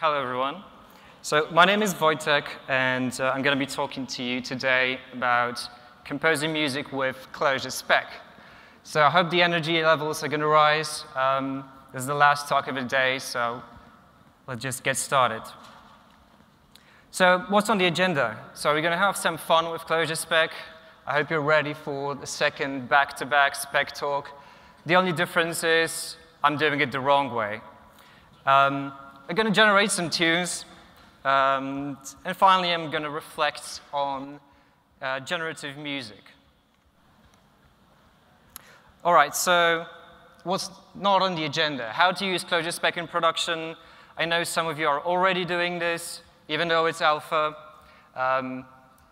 Hello, everyone. So my name is Wojtek, and uh, I'm going to be talking to you today about composing music with Clojure Spec. So I hope the energy levels are going to rise. Um, this is the last talk of the day, so let's just get started. So what's on the agenda? So we're going to have some fun with Clojure Spec. I hope you're ready for the second back-to-back -back spec talk. The only difference is I'm doing it the wrong way. Um, I'm going to generate some tunes, um, and finally I'm going to reflect on uh, generative music. All right, so what's not on the agenda? How to use Clojure Spec in production. I know some of you are already doing this, even though it's alpha. Um,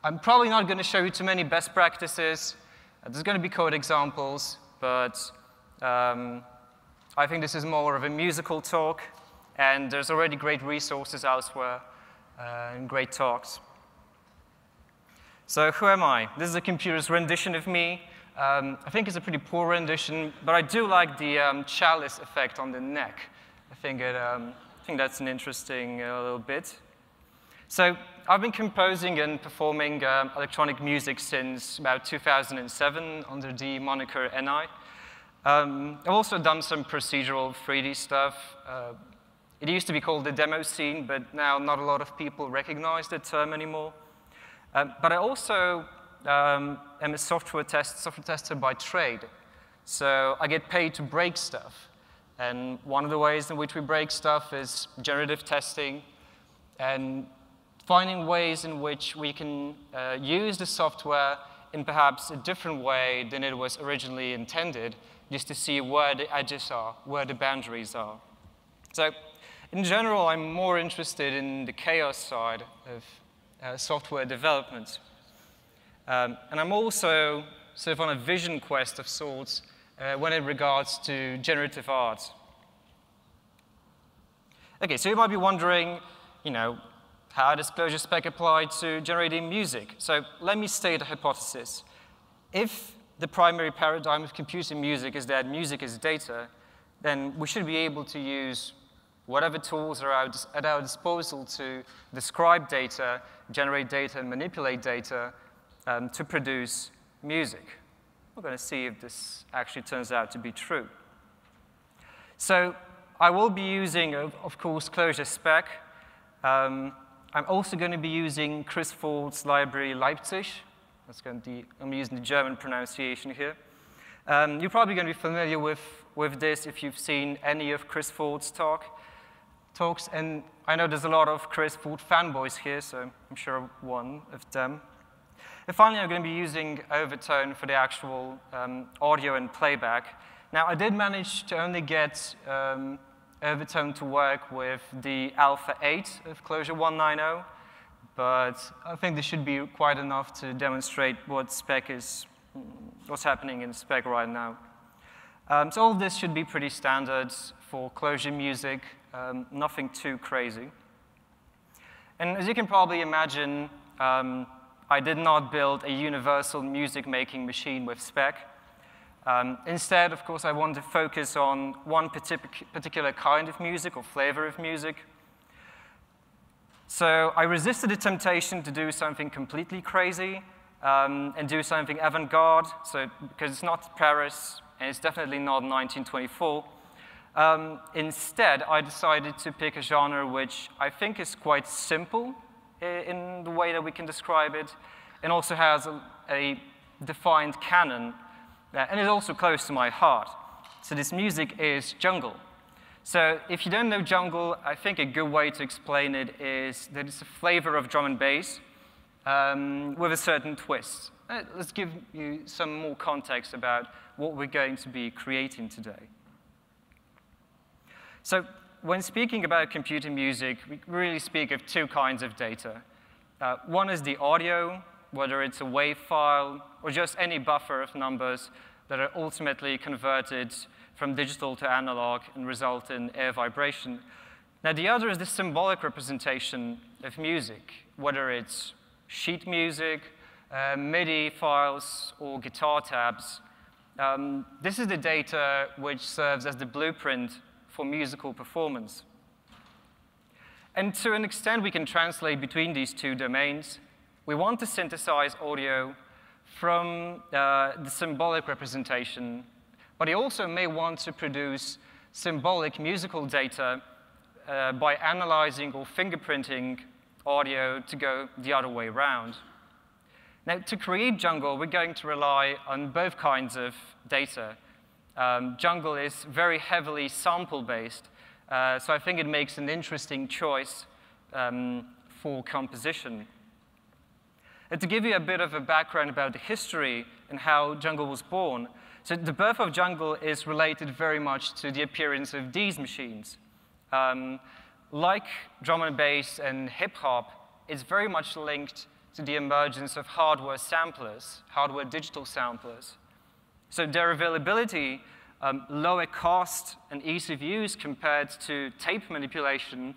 I'm probably not going to show you too many best practices. There's going to be code examples, but um, I think this is more of a musical talk, and there's already great resources elsewhere uh, and great talks. So who am I? This is a computer's rendition of me. Um, I think it's a pretty poor rendition, but I do like the um, chalice effect on the neck. I think, it, um, I think that's an interesting uh, little bit. So I've been composing and performing um, electronic music since about 2007 under the moniker NI. Um, I've also done some procedural 3D stuff. Uh, it used to be called the demo scene, but now not a lot of people recognize the term anymore. Um, but I also um, am a software, test, software tester by trade. So I get paid to break stuff. And one of the ways in which we break stuff is generative testing and finding ways in which we can uh, use the software in perhaps a different way than it was originally intended just to see where the edges are, where the boundaries are. So in general, I'm more interested in the chaos side of uh, software development. Um, and I'm also sort of on a vision quest of sorts uh, when it regards to generative art. Okay, so you might be wondering, you know, how does Clojure Spec apply to generating music? So let me state a hypothesis. If the primary paradigm of computing music is that music is data, then we should be able to use whatever tools are at our disposal to describe data, generate data, and manipulate data um, to produce music. We're going to see if this actually turns out to be true. So I will be using, of, course, Clojure Spec. Um, I'm also going to be using Chris Ford's library Leipzig, that's going to be, I'm using the German pronunciation here. Um, you're probably going to be familiar with, with this if you've seen any of Chris Ford's talk, talks. And I know there's a lot of Chris Ford fanboys here, so I'm sure one of them. And finally, I'm going to be using Overtone for the actual um, audio and playback. Now, I did manage to only get um, Overtone to work with the Alpha 8 of Clojure 190 but I think this should be quite enough to demonstrate what spec is, what's happening in spec right now. Um, so all of this should be pretty standard for Clojure music, um, nothing too crazy. And as you can probably imagine, um, I did not build a universal music-making machine with spec. Um, instead, of course, I wanted to focus on one particular kind of music or flavor of music, so I resisted the temptation to do something completely crazy um, and do something avant-garde, so, because it's not Paris, and it's definitely not 1924. Um, instead, I decided to pick a genre which I think is quite simple in the way that we can describe it, and also has a, a defined canon, uh, and is also close to my heart. So this music is jungle. So if you don't know jungle, I think a good way to explain it is that it's a flavor of drum and bass um, with a certain twist. Uh, let's give you some more context about what we're going to be creating today. So when speaking about computer music, we really speak of two kinds of data. Uh, one is the audio, whether it's a WAV file or just any buffer of numbers that are ultimately converted from digital to analog and result in air vibration. Now, the other is the symbolic representation of music, whether it's sheet music, uh, MIDI files, or guitar tabs. Um, this is the data which serves as the blueprint for musical performance. And to an extent, we can translate between these two domains. We want to synthesize audio from uh, the symbolic representation, but you also may want to produce symbolic musical data uh, by analyzing or fingerprinting audio to go the other way around. Now, to create Jungle, we're going to rely on both kinds of data. Um, Jungle is very heavily sample-based, uh, so I think it makes an interesting choice um, for composition. And to give you a bit of a background about the history and how Jungle was born, so the birth of Jungle is related very much to the appearance of these machines. Um, like drum and bass and hip hop, it's very much linked to the emergence of hardware samplers, hardware digital samplers. So their availability, um, lower cost and ease of use compared to tape manipulation,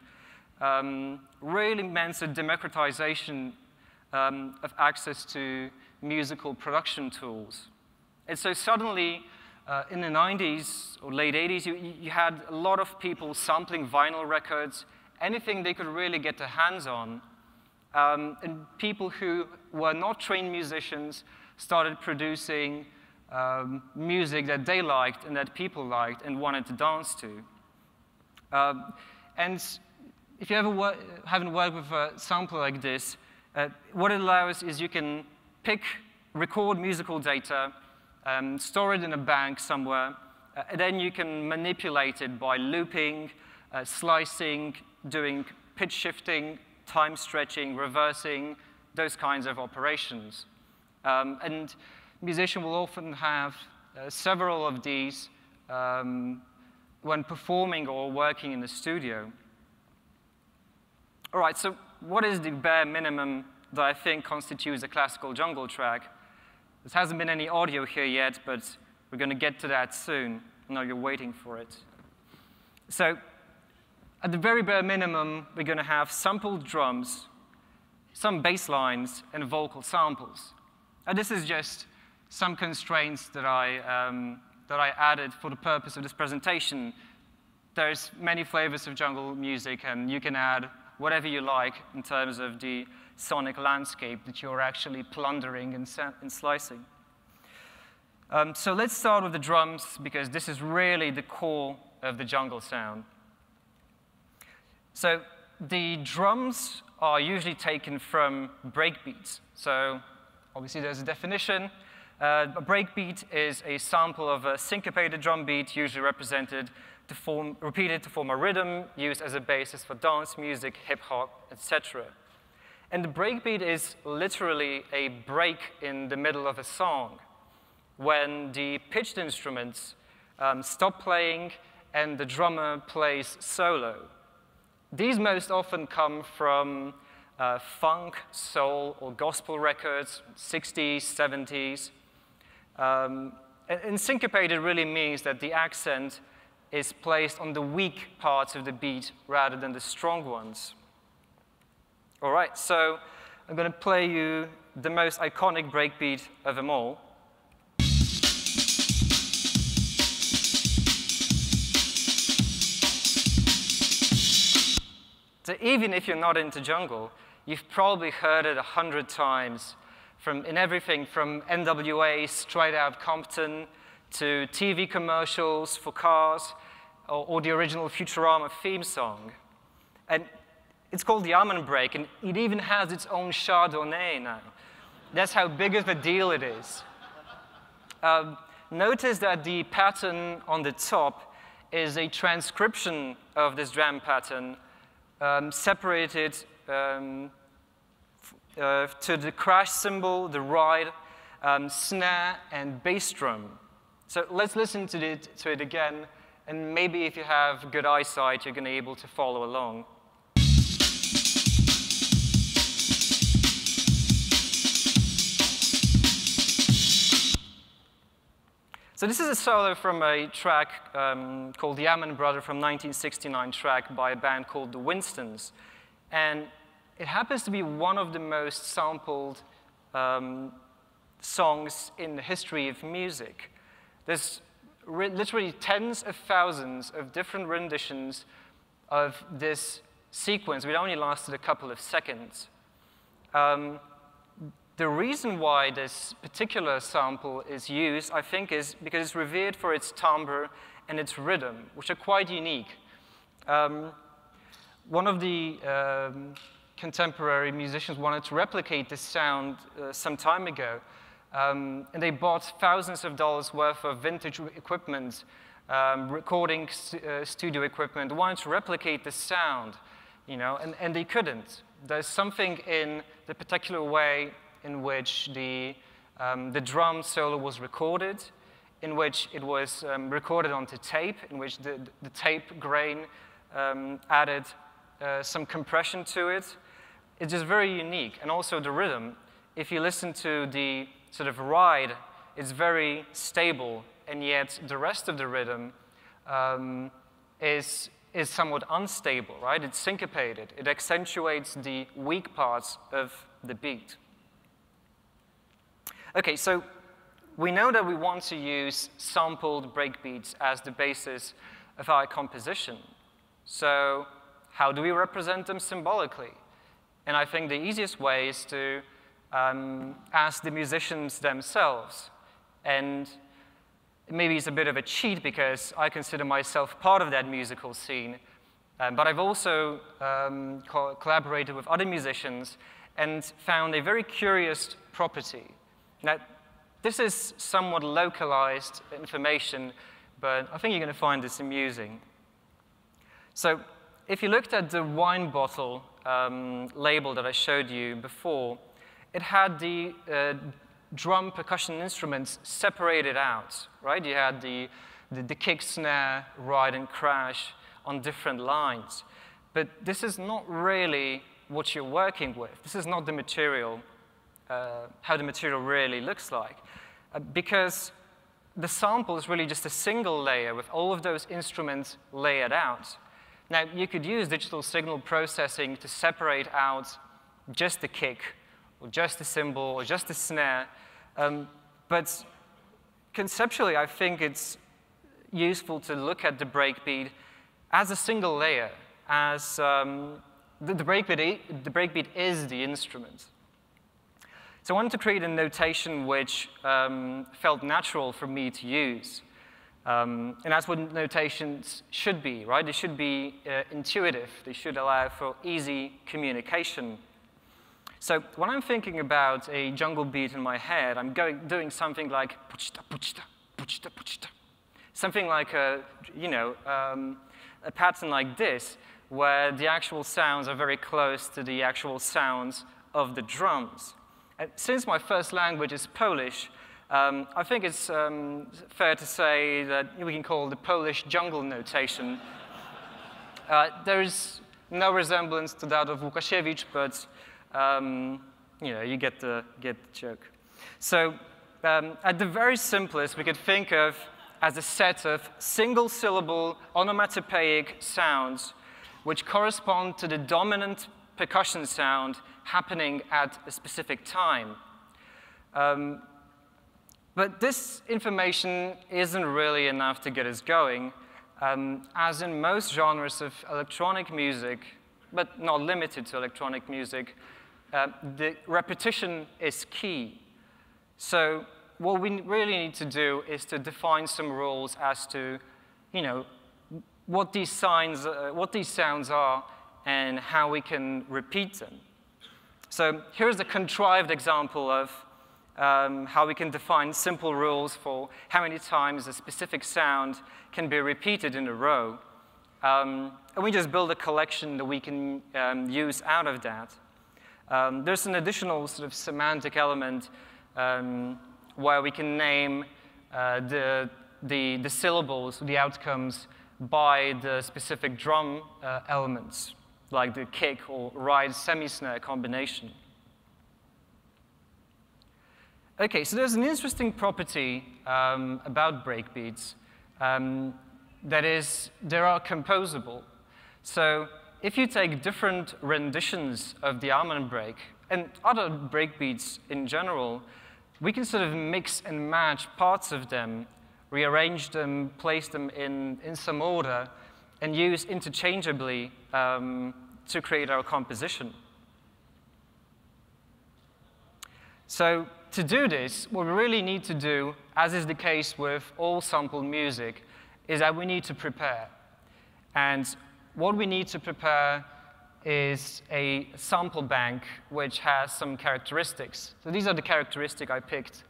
um, really meant a democratization um, of access to musical production tools. And so suddenly, uh, in the 90s or late 80s, you, you had a lot of people sampling vinyl records, anything they could really get their hands on. Um, and people who were not trained musicians started producing um, music that they liked and that people liked and wanted to dance to. Um, and if you ever haven't worked with a sampler like this, uh, what it allows is you can pick, record musical data, um, store it in a bank somewhere, uh, and then you can manipulate it by looping, uh, slicing, doing pitch shifting, time stretching, reversing, those kinds of operations. Um, and musician will often have uh, several of these um, when performing or working in the studio. All right, so what is the bare minimum that I think constitutes a classical jungle track? There hasn't been any audio here yet, but we're going to get to that soon. I know you're waiting for it. So at the very bare minimum, we're going to have sampled drums, some bass lines, and vocal samples. And this is just some constraints that I, um, that I added for the purpose of this presentation. There's many flavors of jungle music, and you can add whatever you like in terms of the sonic landscape that you're actually plundering and, and slicing. Um, so let's start with the drums, because this is really the core of the jungle sound. So the drums are usually taken from breakbeats. So obviously there's a definition. Uh, a breakbeat is a sample of a syncopated drum beat, usually represented to form, repeated to form a rhythm used as a basis for dance music, hip hop, etc. And the breakbeat is literally a break in the middle of a song when the pitched instruments um, stop playing and the drummer plays solo. These most often come from uh, funk, soul, or gospel records, 60s, 70s. Um, and syncopated really means that the accent is placed on the weak parts of the beat rather than the strong ones. All right, so I'm going to play you the most iconic breakbeat of them all. So even if you're not into jungle, you've probably heard it a hundred times from, in everything from NWA straight out of Compton to TV commercials for cars or, or the original Futurama theme song. And it's called the Amen Break, and it even has its own Chardonnay now. That's how big of a deal it is. Um, notice that the pattern on the top is a transcription of this drum pattern um, separated um, uh, to the crash cymbal, the ride, um, snare, and bass drum. So let's listen to it, to it again, and maybe if you have good eyesight, you're going to be able to follow along. So this is a solo from a track um, called The Amen, Brother from 1969 track by a band called The Winstons. And it happens to be one of the most sampled um, songs in the history of music. There's literally tens of thousands of different renditions of this sequence, which only lasted a couple of seconds. Um, the reason why this particular sample is used, I think, is because it's revered for its timbre and its rhythm, which are quite unique. Um, one of the um, contemporary musicians wanted to replicate this sound uh, some time ago, um, and they bought thousands of dollars worth of vintage equipment, um, recording st uh, studio equipment, wanted to replicate this sound, you know, and, and they couldn't. There's something in the particular way in which the, um, the drum solo was recorded, in which it was um, recorded onto tape, in which the, the tape grain um, added uh, some compression to it. It's just very unique. And also the rhythm, if you listen to the sort of ride, it's very stable, and yet the rest of the rhythm um, is, is somewhat unstable, right? It's syncopated. It accentuates the weak parts of the beat. Okay, so we know that we want to use sampled breakbeats as the basis of our composition. So how do we represent them symbolically? And I think the easiest way is to um, ask the musicians themselves. And maybe it's a bit of a cheat because I consider myself part of that musical scene. Um, but I've also um, co collaborated with other musicians and found a very curious property. Now, this is somewhat localized information, but I think you're going to find this amusing. So if you looked at the wine bottle um, label that I showed you before, it had the uh, drum percussion instruments separated out, right? You had the, the, the kick, snare, ride, and crash on different lines. But this is not really what you're working with. This is not the material uh, how the material really looks like. Uh, because the sample is really just a single layer with all of those instruments layered out. Now, you could use digital signal processing to separate out just the kick, or just the cymbal, or just the snare. Um, but conceptually, I think it's useful to look at the breakbeat as a single layer, as um, the, the, breakbeat, the breakbeat is the instrument. So I wanted to create a notation which um, felt natural for me to use. Um, and that's what notations should be, right? They should be uh, intuitive. They should allow for easy communication. So when I'm thinking about a jungle beat in my head, I'm going, doing something like puchta, puchta, puchta, puchta. Something like a, you know, um, a pattern like this, where the actual sounds are very close to the actual sounds of the drums. And since my first language is Polish, um, I think it's um, fair to say that we can call the Polish jungle notation. Uh, there is no resemblance to that of Łukasiewicz, but um, you know, you get the, get the joke. So um, at the very simplest, we could think of as a set of single-syllable onomatopoeic sounds which correspond to the dominant percussion sound happening at a specific time. Um, but this information isn't really enough to get us going, um, as in most genres of electronic music, but not limited to electronic music, uh, the repetition is key. So what we really need to do is to define some rules as to, you know, what these signs, uh, what these sounds are, and how we can repeat them. So here's a contrived example of um, how we can define simple rules for how many times a specific sound can be repeated in a row. Um, and we just build a collection that we can um, use out of that. Um, there's an additional sort of semantic element um, where we can name uh, the, the, the, syllables, the outcomes, by the specific drum uh, elements like the kick or ride semi-snare combination. Okay, so there's an interesting property um, about breakbeats um, that is, they are composable. So if you take different renditions of the Amen break and other breakbeats in general, we can sort of mix and match parts of them, rearrange them, place them in, in some order, and use interchangeably um, to create our composition. So to do this, what we really need to do, as is the case with all sampled music, is that we need to prepare. And what we need to prepare is a sample bank which has some characteristics. So these are the characteristics I picked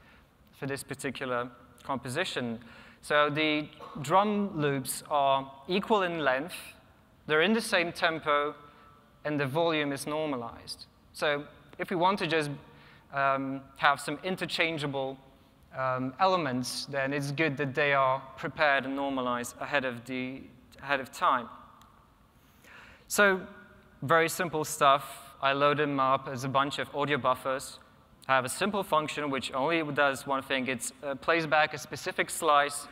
for this particular composition. So the drum loops are equal in length, they're in the same tempo, and the volume is normalized. So if we want to just um, have some interchangeable um, elements, then it's good that they are prepared and normalized ahead of, the, ahead of time. So very simple stuff. I load them up as a bunch of audio buffers. I have a simple function which only does one thing. It uh, plays back a specific slice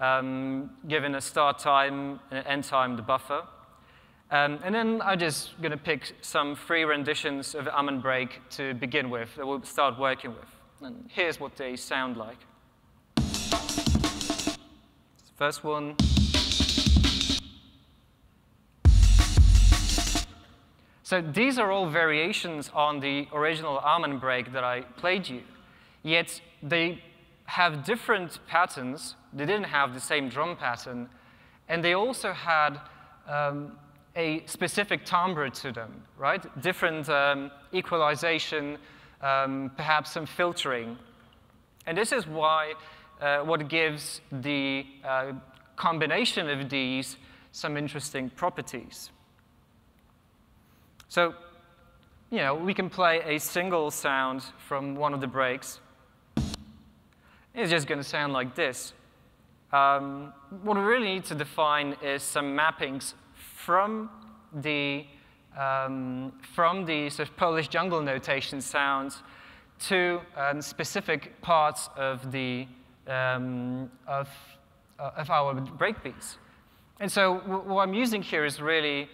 um, given a start time and an end time, the buffer. Um, and then I'm just going to pick some free renditions of Amen Break to begin with that we'll start working with. And here's what they sound like. First one. So these are all variations on the original Amen break that I played you. Yet they have different patterns. They didn't have the same drum pattern. And they also had um, a specific timbre to them, right? Different um, equalization, um, perhaps some filtering. And this is why uh, what gives the uh, combination of these some interesting properties. So, you know, we can play a single sound from one of the breaks. It's just going to sound like this. Um, what we really need to define is some mappings from the, um, from the sort of Polish jungle notation sounds to um, specific parts of, the, um, of, uh, of our breakbeats. And so what I'm using here is really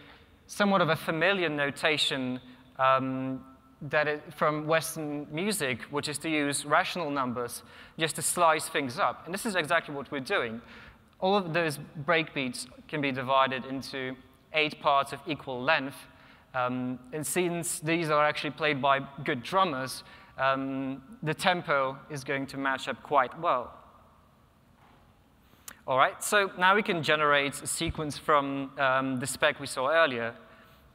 somewhat of a familiar notation um, that it, from Western music, which is to use rational numbers just to slice things up. And this is exactly what we're doing. All of those breakbeats can be divided into eight parts of equal length. Um, and since these are actually played by good drummers, um, the tempo is going to match up quite well. All right, so now we can generate a sequence from um, the spec we saw earlier.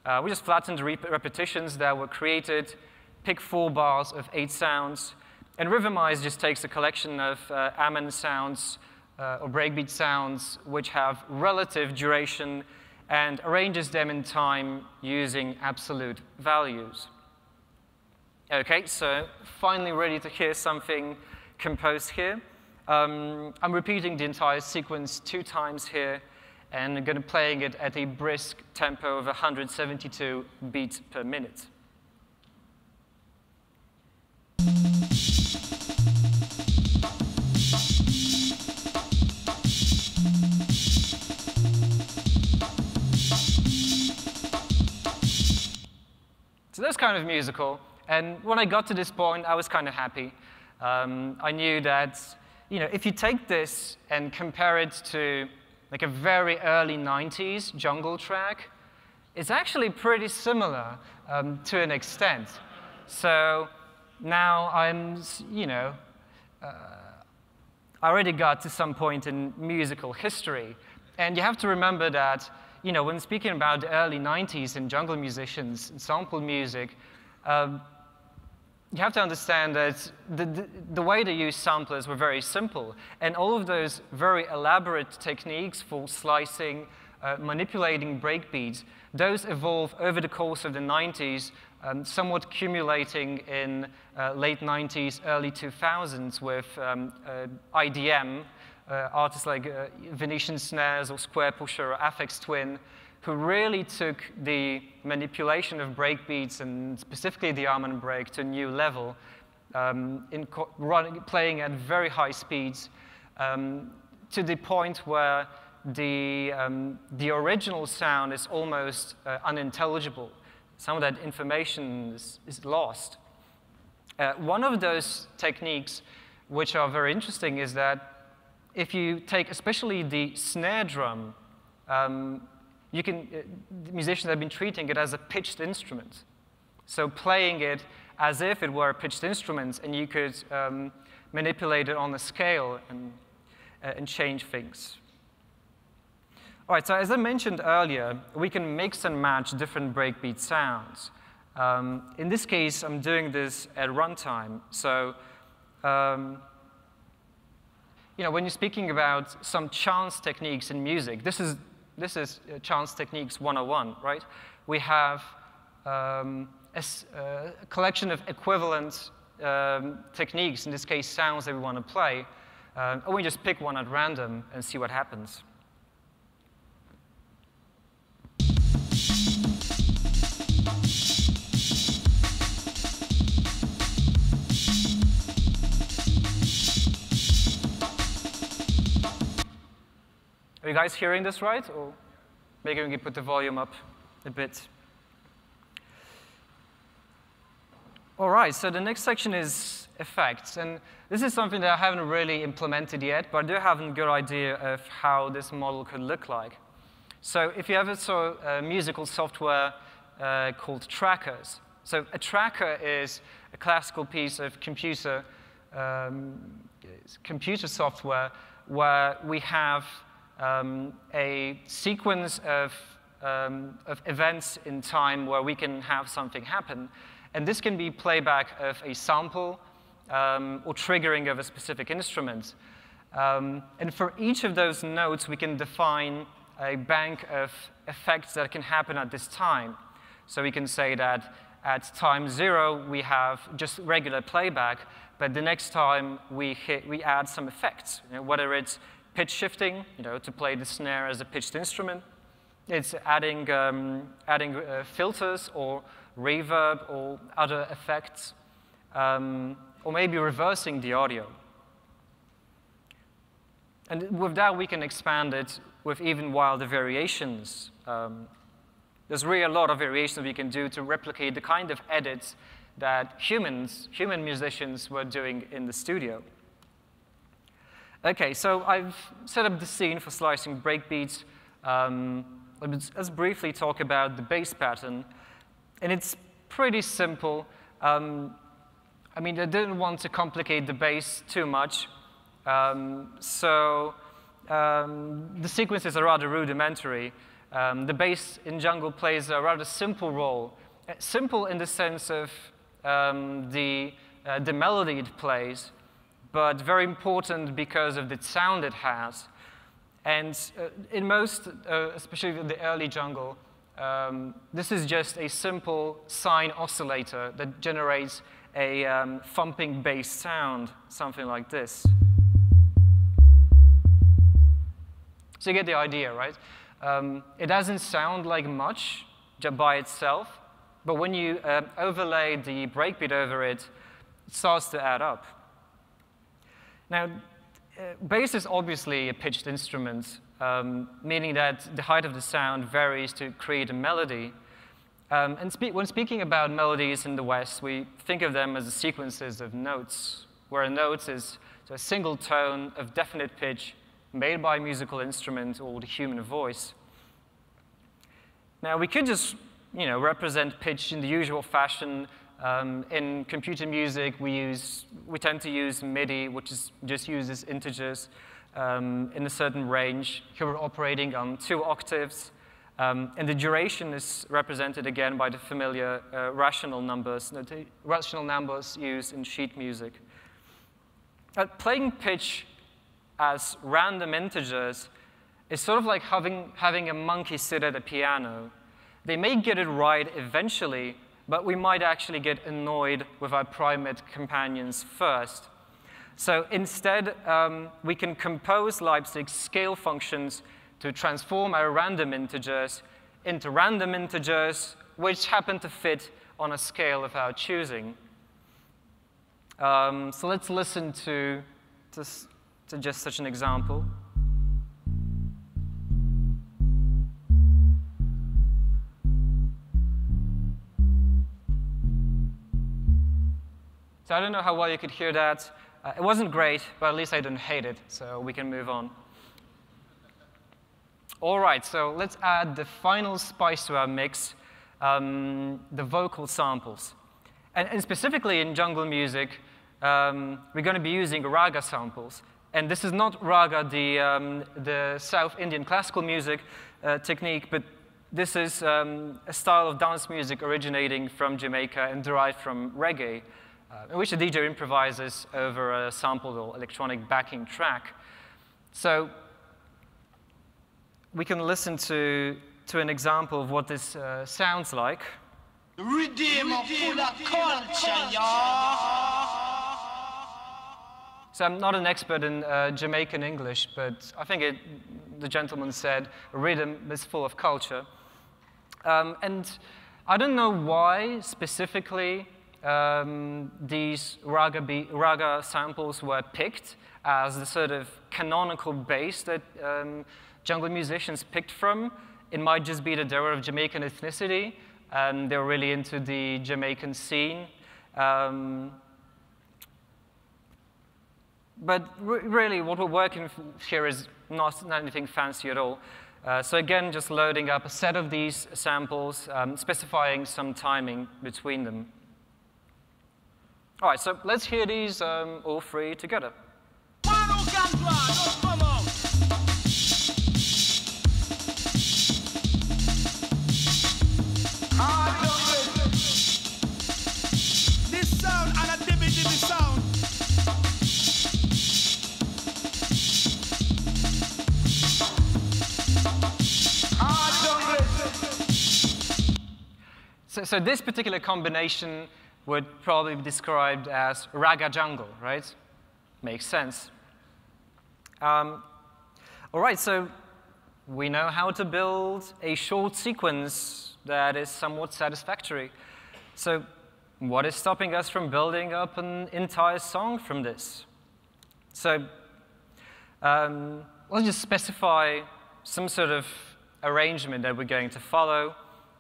Uh, we just flattened the rep repetitions that were created, pick four bars of eight sounds, and Rhythmize just takes a collection of uh, Amen sounds uh, or breakbeat sounds which have relative duration and arranges them in time using absolute values. Okay, so finally ready to hear something composed here. Um, I'm repeating the entire sequence two times here, and I'm going to playing it at a brisk tempo of 172 beats per minute. So that's kind of musical. And when I got to this point, I was kind of happy. Um, I knew that, you know, if you take this and compare it to like a very early 90s jungle track, it's actually pretty similar um, to an extent. So now I'm, you know, uh, I already got to some point in musical history. And you have to remember that, you know, when speaking about the early 90s and jungle musicians and sample music, um, you have to understand that the, the, the, way they use samplers were very simple. And all of those very elaborate techniques for slicing, uh, manipulating breakbeats, those evolved over the course of the 90s, um, somewhat accumulating in uh, late 90s, early 2000s with um, uh, IDM, uh, artists like uh, Venetian Snares or Squarepusher or Aphex Twin, who really took the manipulation of breakbeats and specifically the Amen break to a new level, um, in running, playing at very high speeds um, to the point where the, um, the original sound is almost uh, unintelligible. Some of that information is, is lost. Uh, one of those techniques which are very interesting is that if you take especially the snare drum, um, you can, uh, musicians have been treating it as a pitched instrument. So playing it as if it were a pitched instrument, and you could um, manipulate it on the scale and, uh, and change things. All right, so as I mentioned earlier, we can mix and match different breakbeat sounds. Um, in this case, I'm doing this at runtime. So, um, you know, when you're speaking about some chance techniques in music, this is, this is uh, chance techniques 101, right? We have um, a, uh, a, collection of equivalent um, techniques, in this case, sounds that we want to play, uh, and we just pick one at random and see what happens. Are you guys hearing this right? Or maybe we can put the volume up a bit. All right, so the next section is effects. And this is something that I haven't really implemented yet, but I do have a good idea of how this model could look like. So if you ever saw musical software uh, called trackers, so a tracker is a classical piece of computer, um, computer software where we have um, a sequence of, um, of events in time where we can have something happen. And this can be playback of a sample um, or triggering of a specific instrument. Um, and for each of those notes, we can define a bank of effects that can happen at this time. So we can say that at time zero, we have just regular playback, but the next time we, hit, we add some effects, you know, whether it's pitch shifting, you know, to play the snare as a pitched instrument. It's adding, um, adding uh, filters or reverb or other effects, um, or maybe reversing the audio. And with that, we can expand it with even wilder variations. Um, there's really a lot of variations we can do to replicate the kind of edits that humans, human musicians were doing in the studio. Okay, so I've set up the scene for slicing breakbeats. Um, let's briefly talk about the bass pattern. And it's pretty simple. Um, I mean, I didn't want to complicate the bass too much. Um, so um, the sequences are rather rudimentary. Um, the bass in Jungle plays a rather simple role. Uh, simple in the sense of um, the, uh, the melody it plays, but very important because of the sound it has. And uh, in most, uh, especially the early jungle, um, this is just a simple sine oscillator that generates a um, thumping bass sound, something like this. So you get the idea, right? Um, it doesn't sound like much by itself, but when you uh, overlay the breakbeat over it, it starts to add up. Now, uh, bass is obviously a pitched instrument, um, meaning that the height of the sound varies to create a melody. Um, and spe when speaking about melodies in the West, we think of them as sequences of notes, where a note is a single tone of definite pitch made by a musical instrument or the human voice. Now, we could just you know, represent pitch in the usual fashion um, in computer music, we, use, we tend to use MIDI, which is, just uses integers um, in a certain range. Here we're operating on two octaves. Um, and the duration is represented again by the familiar uh, rational numbers, rational numbers used in sheet music. Uh, playing pitch as random integers is sort of like having, having a monkey sit at a piano. They may get it right eventually, but we might actually get annoyed with our primate companions first. So instead, um, we can compose Leipzig scale functions to transform our random integers into random integers which happen to fit on a scale of our choosing. Um, so let's listen to, to, to just such an example. So I don't know how well you could hear that. Uh, it wasn't great, but at least I didn't hate it, so we can move on. All right, so let's add the final spice to our mix, um, the vocal samples. And, and, specifically in jungle music, um, we're going to be using ragga samples. And this is not raga, the, um, the South Indian classical music uh, technique, but this is um, a style of dance music originating from Jamaica and derived from reggae, uh, in which the DJ improvises over a sampled or electronic backing track. So we can listen to, to an example of what this uh, sounds like. Culture. So I'm not an expert in uh, Jamaican English, but I think it, the gentleman said rhythm is full of culture. Um, and I don't know why specifically um, these ragga, ragga, samples were picked as the sort of canonical base that um, jungle musicians picked from. It might just be that they were of Jamaican ethnicity and they were really into the Jamaican scene. Um, but really, what we're working here is not, not anything fancy at all. Uh, so again, just loading up a set of these samples, um, specifying some timing between them. All right, so let's hear these um, all three together. So, so this particular combination would probably be described as ragga jungle, right? Makes sense. Um, all right, so we know how to build a short sequence that is somewhat satisfactory. So what is stopping us from building up an entire song from this? So um, let's just specify some sort of arrangement that we're going to follow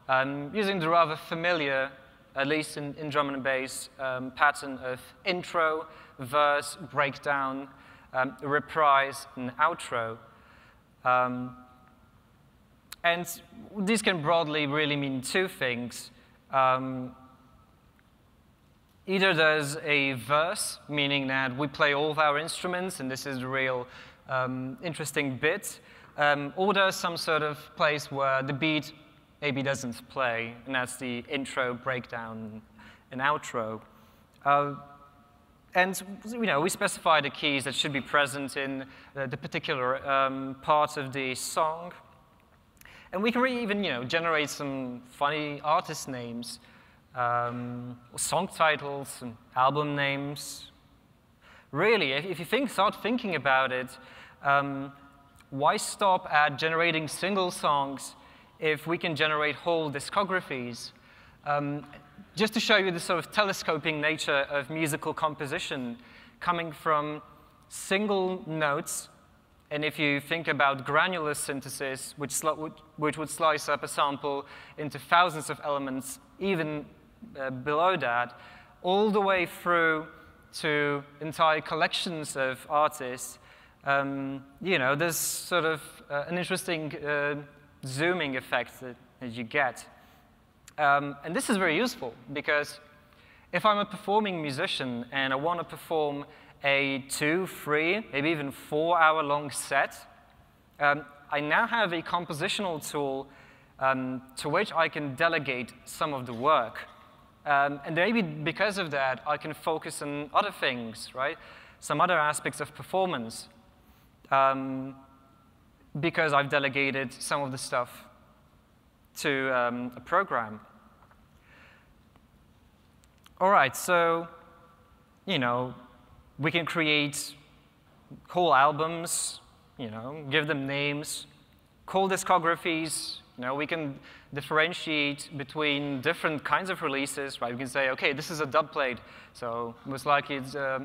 um, using the rather familiar, at least in, in drum and bass, um, pattern of intro, verse, breakdown, um, reprise, and outro. Um, and this can broadly really mean two things. Um, either there's a verse, meaning that we play all of our instruments, and this is a real um, interesting bit, or there's some sort of place where the beat maybe doesn't play, and that's the intro, breakdown, and outro. Uh, and you know, we specify the keys that should be present in uh, the particular um, part of the song. And we can really even you know, generate some funny artist names, um, song titles, and album names. Really, if you think, start thinking about it, um, why stop at generating single songs if we can generate whole discographies. Um, just to show you the sort of telescoping nature of musical composition coming from single notes, and if you think about granular synthesis, which, which would slice up a sample into thousands of elements, even uh, below that, all the way through to entire collections of artists, um, you know, there's sort of uh, an interesting uh, zooming effect that, that you get. Um, and this is very useful because if I'm a performing musician and I want to perform a two, three, maybe even four hour long set, um, I now have a compositional tool um, to which I can delegate some of the work. Um, and maybe because of that, I can focus on other things, right? Some other aspects of performance. Um, because I've delegated some of the stuff to um, a program. All right, so, you know, we can create whole albums, you know, give them names, whole discographies, you know, we can differentiate between different kinds of releases, right? We can say, okay, this is a dub plate, so most likely it's uh,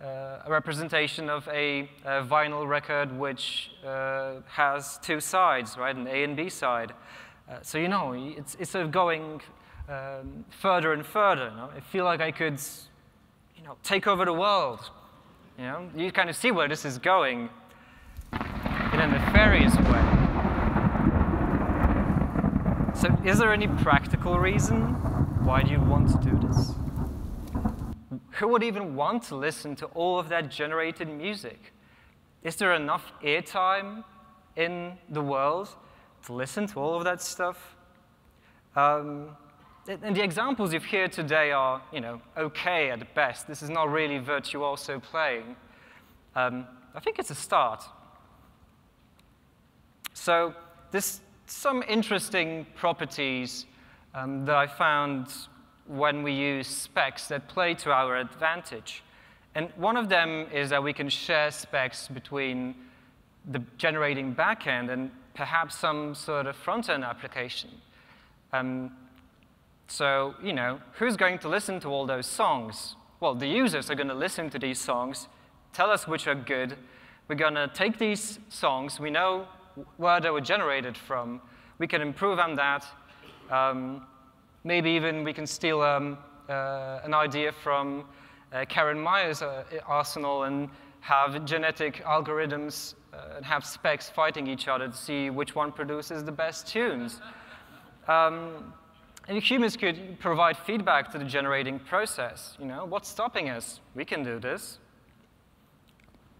a representation of a, a vinyl record which uh, has two sides, right, an A and B side. Uh, so you know, it's, it's sort of going um, further and further. You know? I feel like I could, you know, take over the world. You know, you kind of see where this is going in a nefarious way. So is there any practical reason why do you want to do this? Who would even want to listen to all of that generated music? Is there enough airtime in the world to listen to all of that stuff? Um, and the examples you've heard today are, you know, okay at best. This is not really virtuoso playing. Um, I think it's a start. So there's some interesting properties um, that I found when we use specs that play to our advantage. And one of them is that we can share specs between the generating backend and perhaps some sort of front-end application. Um, so, you know, who's going to listen to all those songs? Well, the users are going to listen to these songs, tell us which are good. We're going to take these songs, we know where they were generated from, we can improve on that. Um, maybe even we can steal um, uh, an idea from uh, Carin Meier's uh, arsenal and have genetic algorithms uh, and have specs fighting each other to see which one produces the best tunes. Um, and humans could provide feedback to the generating process. You know, what's stopping us? We can do this.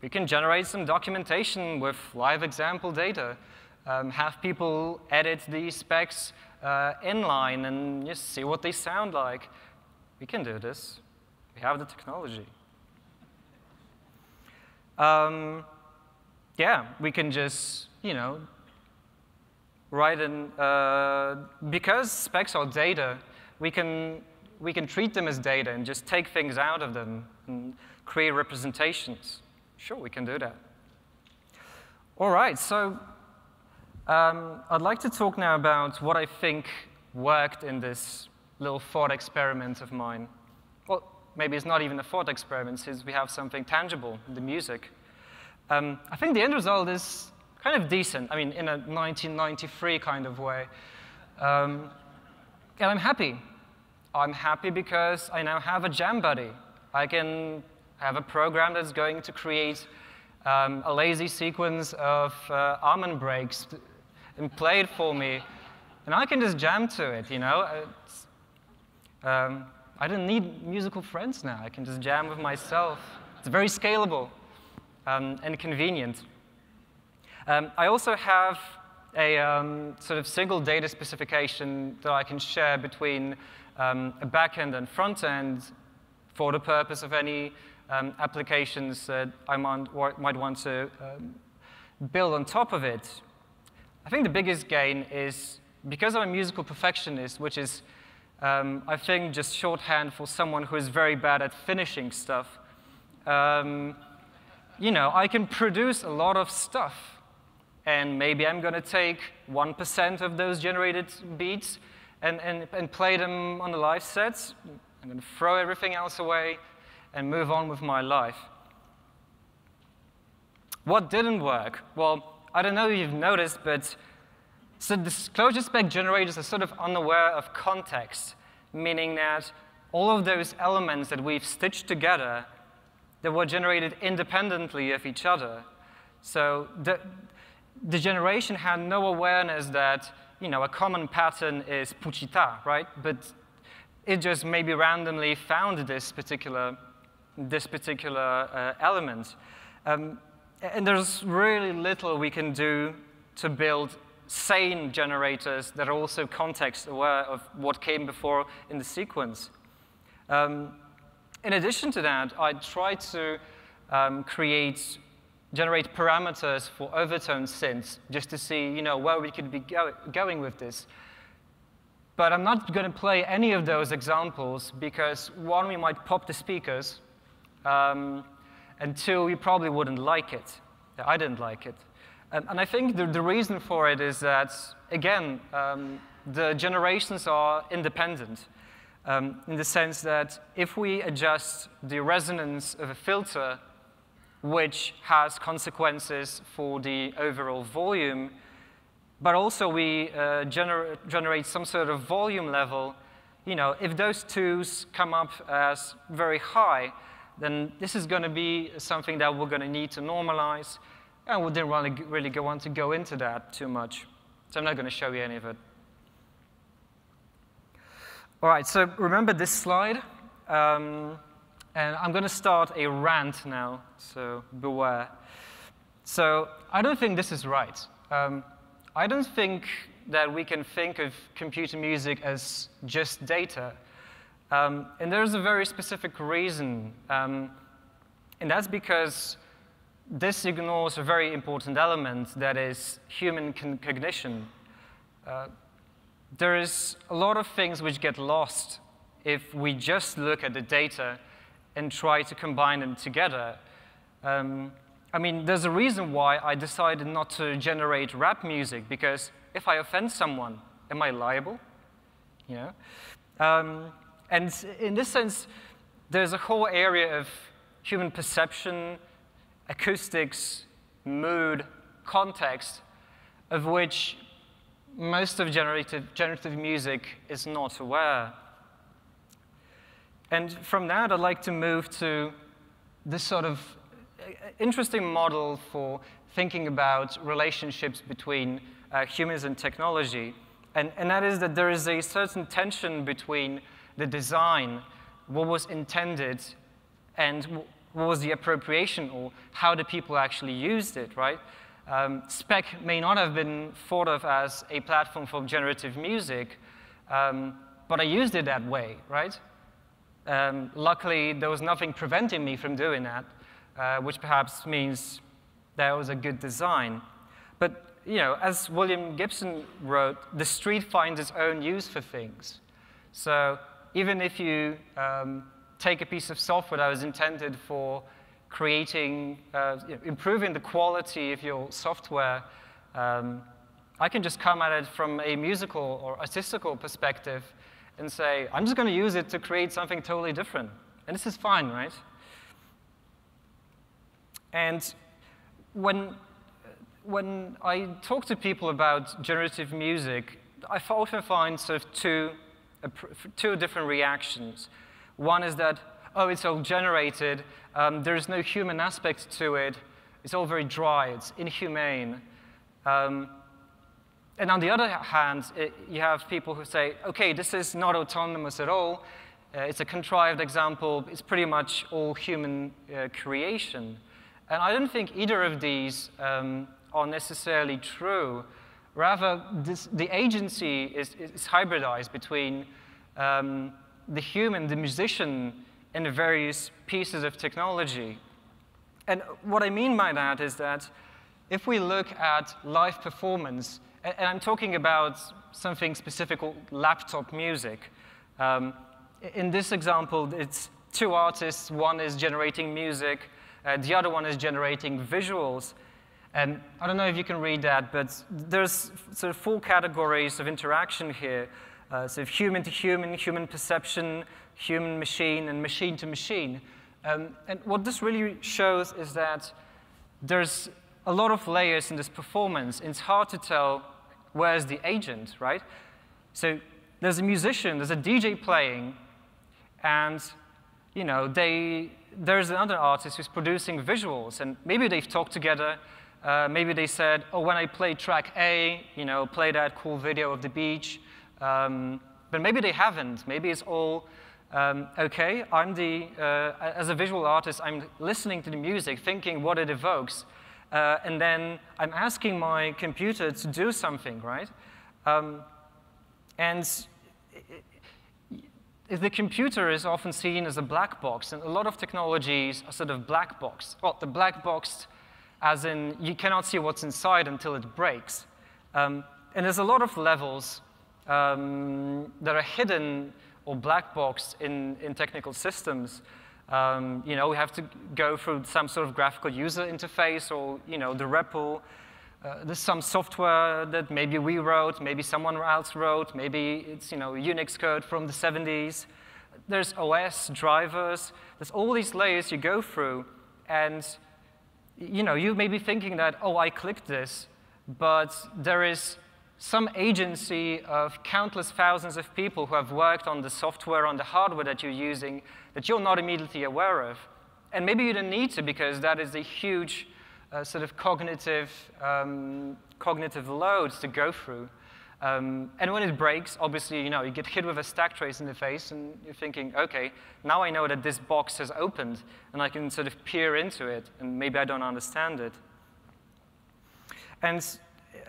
We can generate some documentation with live example data, um, have people edit these specs uh, inline and just see what they sound like. We can do this. We have the technology. Um, yeah, we can just, you know, write in, uh, because specs are data, we can, we can treat them as data and just take things out of them and create representations. Sure, we can do that. All right, so um, I'd like to talk now about what I think worked in this little thought experiment of mine. Well, maybe it's not even a thought experiment since we have something tangible, the music. Um, I think the end result is kind of decent, I mean, in a 1993 kind of way. Um, and I'm happy. I'm happy because I now have a jam buddy. I can have a program that's going to create um, a lazy sequence of uh, Amen breaks and play it for me. And I can just jam to it, you know? Um, I don't need musical friends now. I can just jam with myself. It's very scalable um, and convenient. Um, I also have a um, sort of single data specification that I can share between um, a backend and front end for the purpose of any um, applications that I might, might want to um, build on top of it. I think the biggest gain is because I'm a musical perfectionist, which is, um, I think, just shorthand for someone who is very bad at finishing stuff. Um, you know, I can produce a lot of stuff. And maybe I'm going to take 1% of those generated beats and, and, and play them on the live sets. I'm going to throw everything else away and move on with my life. What didn't work? Well, I don't know if you've noticed, but so Clojure spec generators are sort of unaware of context, meaning that all of those elements that we've stitched together that were generated independently of each other. So the, the generation had no awareness that you know, a common pattern is Puchita, right? But it just maybe randomly found this particular, this particular uh, element. Um, and there's really little we can do to build sane generators that are also context aware of what came before in the sequence. Um, in addition to that, I try to um, create, generate parameters for Overtone synths just to see you know, where we could be go going with this. But I'm not going to play any of those examples because one, we might pop the speakers, um, and two, you probably wouldn't like it. I didn't like it. And, and I think the, the, reason for it is that, again, um, the generations are independent um, in the sense that if we adjust the resonance of a filter, which has consequences for the overall volume, but also we uh, gener generate some sort of volume level, you know, if those twos come up as very high, then this is going to be something that we're going to need to normalize. And we didn't really, really go on to go into that too much. So I'm not going to show you any of it. All right, so remember this slide? Um, and I'm going to start a rant now, so beware. So I don't think this is right. Um, I don't think that we can think of computer music as just data. Um, and there's a very specific reason. Um, and that's because this ignores a very important element that is human cognition. Uh, there is a lot of things which get lost if we just look at the data and try to combine them together. Um, I mean, there's a reason why I decided not to generate rap music, because if I offend someone, am I liable? You know? Um, and in this sense, there's a whole area of human perception, acoustics, mood, context, of which most of generative, generative music is not aware. And from that, I'd like to move to this sort of uh, interesting model for thinking about relationships between uh, humans and technology. And, and that is that there is a certain tension between the design, what was intended, and what was the appropriation, or how the people actually used it, right? Um, Spec may not have been thought of as a platform for generative music, um, but I used it that way, right? Um, luckily, there was nothing preventing me from doing that, uh, which perhaps means that was a good design. But you know, as William Gibson wrote, the street finds its own use for things. So even if you um, take a piece of software that was intended for creating, uh, improving the quality of your software, um, I can just come at it from a musical or artistical perspective and say, I'm just going to use it to create something totally different. And this is fine, right? And when, when I talk to people about generative music, I often find sort of two, two different reactions. One is that, oh, it's all generated, um, there's no human aspect to it, it's all very dry, it's inhumane. Um, and on the other hand, it, you have people who say, okay, this is not autonomous at all. Uh, it's a contrived example. It's pretty much all human uh, creation. And I don't think either of these um, are necessarily true. Rather, this, the agency is, is, hybridized between um, the human, the musician, and the various pieces of technology. And what I mean by that is that if we look at live performance, and I'm talking about something specific, laptop music. Um, in this example, it's two artists. One is generating music. Uh, the other one is generating visuals. And I don't know if you can read that, but there's sort of four categories of interaction here. Uh, so human to human, human perception, human machine, and machine to machine. Um, and what this really shows is that there's a lot of layers in this performance. It's hard to tell where's the agent, right? So there's a musician, there's a DJ playing, and you know, they, there's another artist who's producing visuals, and maybe they've talked together. Uh, maybe they said, oh, when I play track A, you know, play that cool video of the beach. Um, but maybe they haven't. Maybe it's all, um, okay, I'm the, uh, as a visual artist, I'm listening to the music, thinking what it evokes uh, and then I'm asking my computer to do something, right? Um, and the computer is often seen as a black box, and a lot of technologies are sort of black box. Well, the black box, as in you cannot see what's inside until it breaks. Um, and there's a lot of levels um, that are hidden or black box in, in technical systems. Um, you know, we have to go through some sort of graphical user interface or, you know, the REPL. Uh, there's some software that maybe we wrote, maybe someone else wrote, maybe it's, you know, Unix code from the 70s. There's OS, drivers. There's all these layers you go through. And, you know, you may be thinking that, oh, I clicked this, but there is some agency of countless thousands of people who have worked on the software, on the hardware that you're using, that you're not immediately aware of. And maybe you don't need to because that is a huge uh, sort of cognitive, um, cognitive load to go through. Um, and when it breaks, obviously, you know, you get hit with a stack trace in the face, and you're thinking, okay, now I know that this box has opened, and I can sort of peer into it, and maybe I don't understand it. And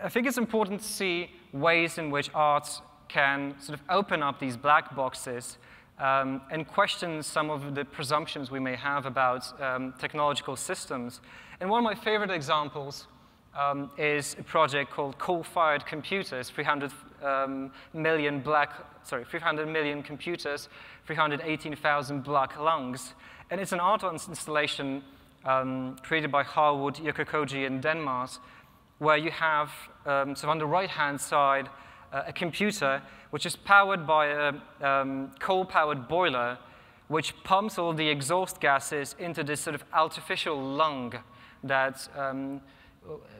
I think it's important to see ways in which art can sort of open up these black boxes um, and question some of the presumptions we may have about um, technological systems. And one of my favorite examples um, is a project called Coal-Fired Computers, 300 um, million black, sorry, 300 million computers, 318,000 black lungs. And it's an art installation um, created by Harwood Yokokoji in Denmark, where you have, um, so on the right-hand side, uh, a computer which is powered by a um, coal-powered boiler which pumps all the exhaust gases into this sort of artificial lung that um,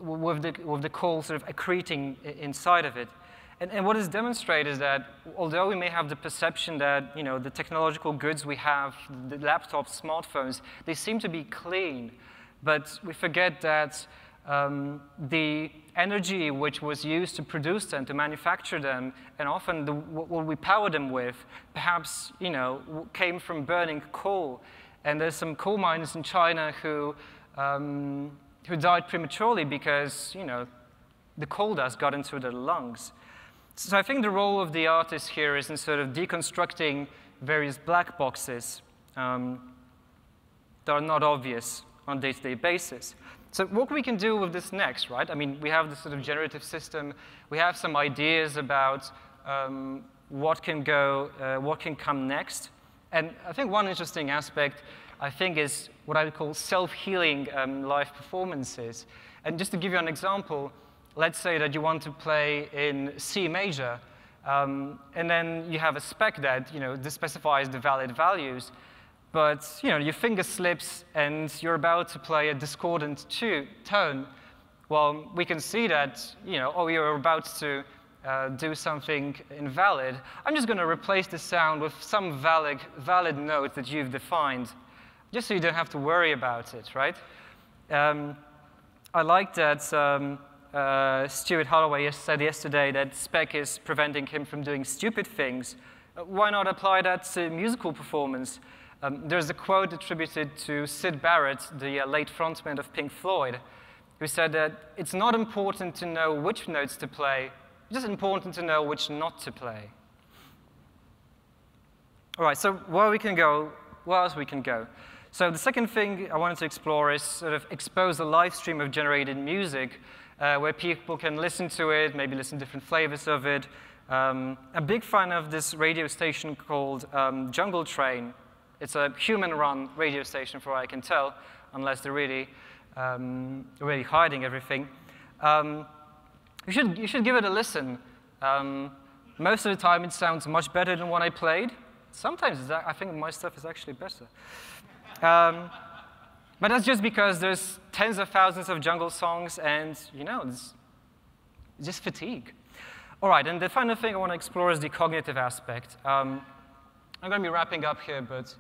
with the, with the coal sort of accreting inside of it. And, and, what is demonstrated is that although we may have the perception that you know, the technological goods we have, the laptops, smartphones, they seem to be clean, but we forget that um, the energy which was used to produce them, to manufacture them, and often the, what we power them with, perhaps you know, came from burning coal. And there's some coal miners in China who um, who died prematurely because, you know, the coal dust got into their lungs. So I think the role of the artist here is in sort of deconstructing various black boxes um, that are not obvious on day-to-day basis. So what we can do with this next, right? I mean, we have this sort of generative system. We have some ideas about um, what can go, uh, what can come next. And I think one interesting aspect I think is what I would call self-healing um, live performances. And just to give you an example, let's say that you want to play in C major, um, and then you have a spec that you know specifies the valid values, but you know your finger slips and you're about to play a discordant two, tone. Well, we can see that you know, oh, you're about to uh, do something invalid. I'm just going to replace the sound with some valid, valid note that you've defined just so you don't have to worry about it, right? Um, I like that um, uh, Stuart Halloway said yesterday that spec is preventing him from doing stupid things. Uh, why not apply that to musical performance? Um, there's a quote attributed to Syd Barrett, the uh, late frontman of Pink Floyd, who said that it's not important to know which notes to play, it's just important to know which not to play. All right, so where we can go, where else we can go? So the second thing I wanted to explore is sort of expose a live stream of generated music uh, where people can listen to it, maybe listen to different flavors of it. Um, a big fan of this radio station called um, Jungle Train. It's a human-run radio station, for what I can tell, unless they're really, um, really hiding everything. Um, you, should, you should give it a listen. Um, most of the time, it sounds much better than what I played. Sometimes I think my stuff is actually better. Um, but that's just because there's tens of thousands of jungle songs and, you know, it's just fatigue. All right, and the final thing I want to explore is the cognitive aspect. Um, I'm going to be wrapping up here, but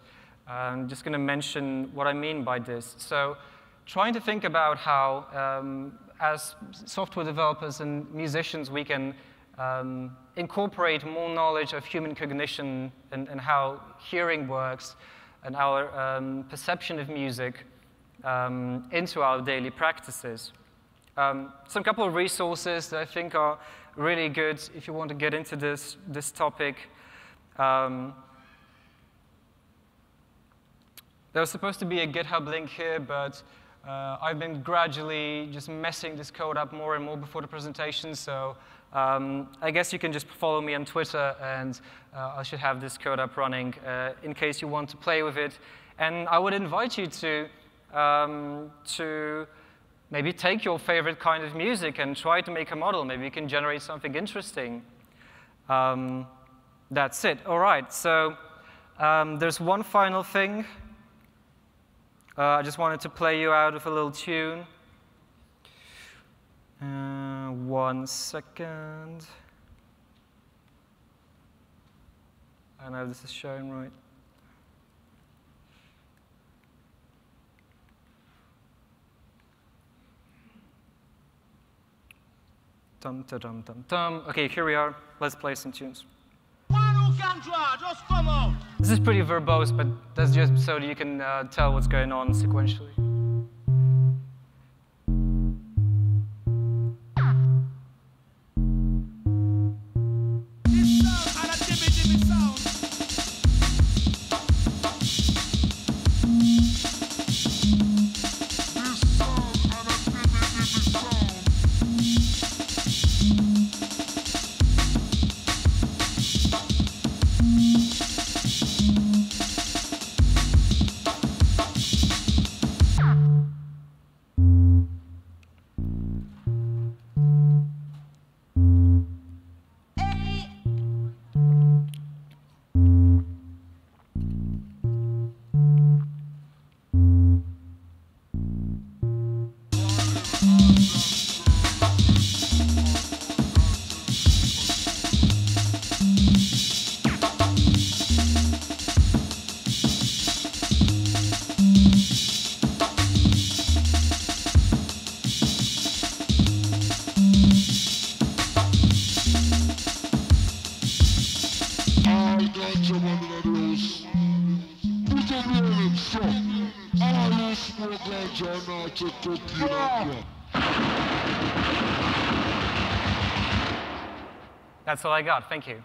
I'm just going to mention what I mean by this. So trying to think about how, um, as software developers and musicians, we can um, incorporate more knowledge of human cognition and, and how hearing works and our um, perception of music um, into our daily practices. Um, some couple of resources that I think are really good if you want to get into this, this topic. Um, there was supposed to be a GitHub link here, but uh, I've been gradually just messing this code up more and more before the presentation, so um, I guess you can just follow me on Twitter, and uh, I should have this code up running uh, in case you want to play with it. And I would invite you to, um, to maybe take your favorite kind of music and try to make a model. Maybe you can generate something interesting. Um, that's it. All right, so um, there's one final thing. Uh, I just wanted to play you out with a little tune. Uh, one second. I know this is showing right. Dum, da, dum, dum, dum. Okay, here we are. Let's play some tunes. One who can draw, just come out. This is pretty verbose, but that's just so you can uh, tell what's going on sequentially. That's all I got. Thank you.